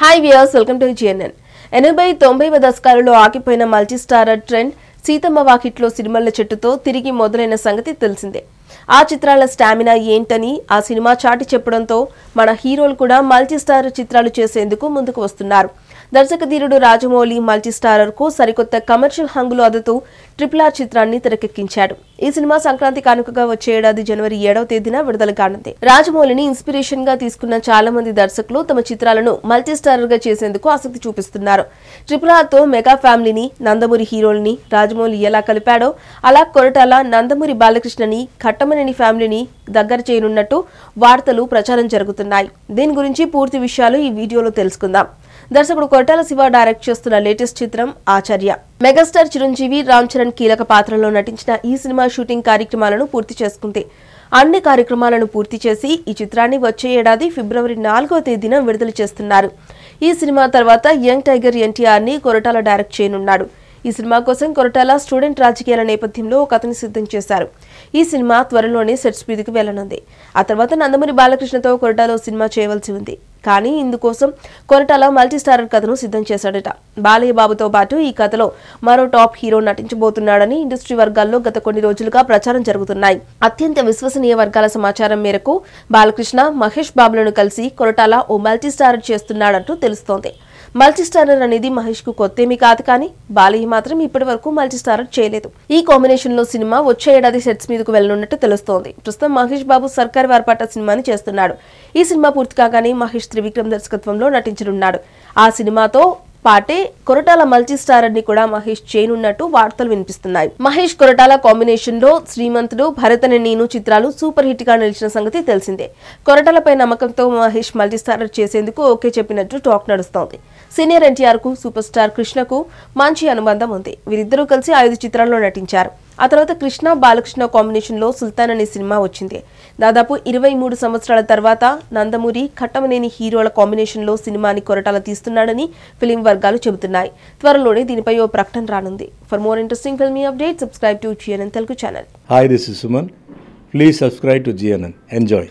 Hi viewers welcome to GNN ఎనభై తొంభైవ దశకాలలో ఆగిపోయిన మల్టీస్టారర్ ట్రెండ్ సీతమ్మ వాకిట్లో సిరిమల్ల చెట్టుతో తిరిగి మొదలైన సంగతి తెలిసిందే. ఆ చిత్రాల స్టామినా ఏంటని ఆ సినిమా చాటి చెప్పడంతో మన హీరోలు కూడా మల్టీస్టార్ చిత్రాలు చేసేందుకు ముందుకు వస్తున్నారు. దర్శక ధీరుడు రాజమౌళి మల్టీ స్టారర్కు సరికొత్త కమర్షియల్ హంగులు అదుతూ ట్రిపుల్ ఆర్ చిత్రాన్ని తెరకెక్కించాడు. ఈ సినిమా సంక్రాంతి కానుకగా వచ్చే ఏడాది జనవరి ఏడవ తేదీన విడుదల కానుంది. రాజమౌళిని ఇన్స్పిరేషన్గా తీసుకున్న చాలా మంది దర్శకులు తమ చిత్రాలను మల్టీస్టారర్గా చేసేందుకు ఆసక్తి చూపిస్తున్నారు. ట్రిపుల్ ఆర్తో మెగా ఫ్యామిలీని నందమూరి హీరోల్ని రాజమౌళి ఎలా కలిపాడో అలా కొరటాల నందమూరి బాలకృష్ణని కట్టమనేని ఫ్యామిలీని దగ్గర చేయనున్నట్టు వార్తలు ప్రచారం జరుగుతున్నాయి. దీని గురించి పూర్తి విషయాలు ఈ వీడియోలో తెలుసుకుందాం. దర్శకుడు కొట్టాల శివ డైరెక్ట్ చేస్తున్న లేటెస్ట్ చిత్రం ఆచార్య. మెగాస్టార్ చిరంజీవి రామ్ చరణ్ కీలక పాత్రలో నటించిన ఈ సినిమా షూటింగ్ కార్యక్రమాలను పూర్తి చేసుకుంది. అన్ని కార్యక్రమాలను పూర్తి చేసి ఈ చిత్రాన్ని వచ్చే ఏడాది ఫిబ్రవరి నాలుగో తేదీన విడుదల చేస్తున్నారు. ఈ సినిమా తర్వాత యంగ్ టైగర్ ఎన్టీఆర్ని కొరటాల డైరెక్ట్ చేయనున్నాడు. ఈ సినిమా కోసం కొరటాల స్టూడెంట్ రాజకీయాల నేపథ్యంలో ఒక కథని సిద్ధం చేశారు. ఈ సినిమా త్వరలోనే సెట్స్ మీదకి వెళ్ళనుంది ఆ తర్వాత నందమూరి బాలకృష్ణతో కొరటాలో సినిమా చేయవలసి ఉంది. కానీ ఇందుకోసం కొరటాల మల్టీస్టారర్ కథను సిద్ధం చేశాడట. బాలయ్య బాబుతో పాటు ఈ కథలో మరో టాప్ హీరో నటించబోతున్నాడని ఇండస్ట్రీ వర్గాల్లో గత కొన్ని రోజులుగా ప్రచారం జరుగుతున్నాయి. అత్యంత విశ్వసనీయ వర్గాల సమాచారం మేరకు బాలకృష్ణ మహేష్ బాబులను కలిసి కొరటాల ఓ మల్టీస్టారర్ చేస్తున్నాడంటూ తెలుస్తోంది. మల్టీస్టారర్ అనేది మహేష్కు కొత్తేమీ కాదు కానీ బాలయ్య మాత్రం ఇప్పటి వరకు మల్టీస్టారర్ చేయలేదు. ఈ కాంబినేషన్లో సినిమా వచ్చే ఏడాది సెట్స్ మీదకు వెళ్ళనున్నట్టు తెలుస్తోంది. ప్రస్తుతం మహేష్ బాబు సర్కార్ వారపాట సినిమాని చేస్తున్నాడు. ఈ సినిమా పూర్తి కాగానే మహేష్ త్రివిక్రమ్ దర్శకత్వంలో నటించనున్నాడు. ఆ సినిమాతో పాటే కొరటాల మల్టీస్టార్ అని కూడా మహేష్ చేయనున్నట్టు వార్తలు వినిపిస్తున్నాయి. మహేష్ కొరటాల కాంబినేషన్లో శ్రీమంతుడు భరతని నేను చిత్రాలు సూపర్ హిట్గా నిలిచిన సంగతి తెలిసిందే. కొరటాలపై నమ్మకంతో మహేష్ మల్టీస్టార్ చేసేందుకు ఓకే చెప్పినట్టు టాక్ నడుస్తోంది. సీనియర్ ఎన్టీఆర్కు సూపర్ స్టార్ కృష్ణకు మంచి అనుబంధం ఉంది. వీరిద్దరూ కలిసి ఐదు చిత్రాల్లో నటించారు. ఆ తర్వాత కృష్ణ బాలకృష్ణ కాంబినేషన్లో సుల్తాన్ అనే సినిమా వచ్చింది. దాదాపు ఇరవై మూడు సంవత్సరాల తర్వాత నందమూరి కట్టమనేని హీరోల కాంబినేషన్లో సినిమాని కొరటాల తీస్తున్నాడని ఫిలిం వర్గాలు చెబుతున్నాయి. త్వరలోనే దీనిపై ఓ ప్రకటన రానుంది. For more interesting filmy update subscribe to GNN Telugu channel hi this is Suman please subscribe to GNN enjoy